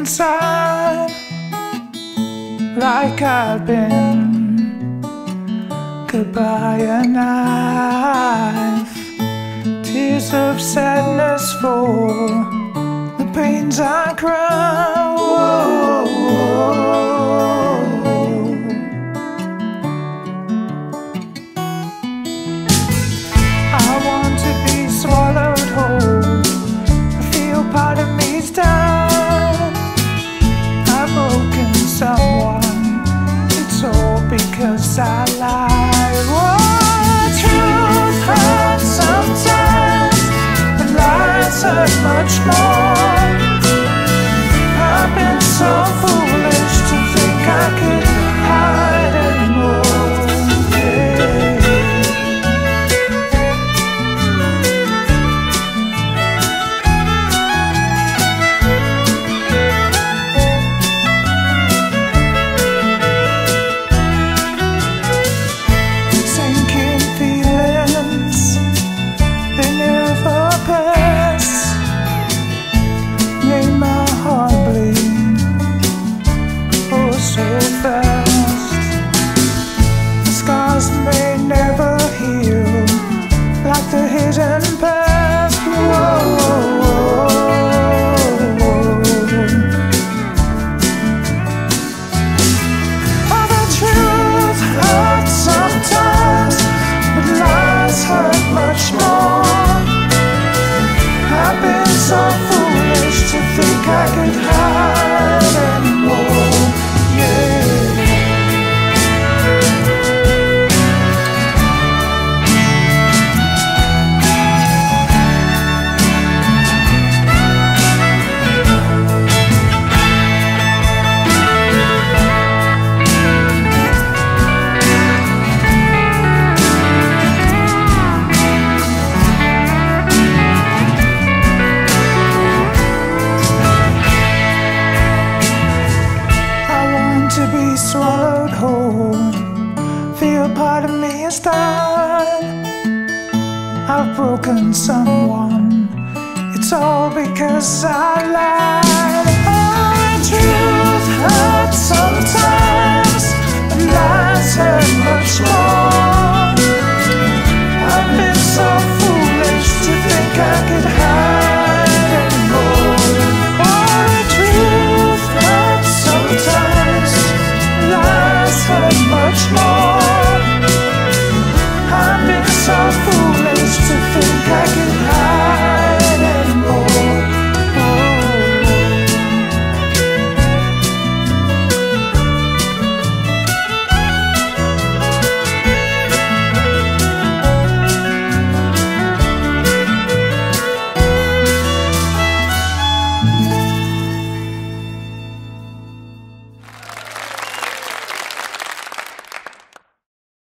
inside like I've been. Goodbye, a knife. Tears of sadness for the pains I cry. much more. to his empire. swallowed whole. Feel part of me is dead. I've broken someone. It's all because I lied.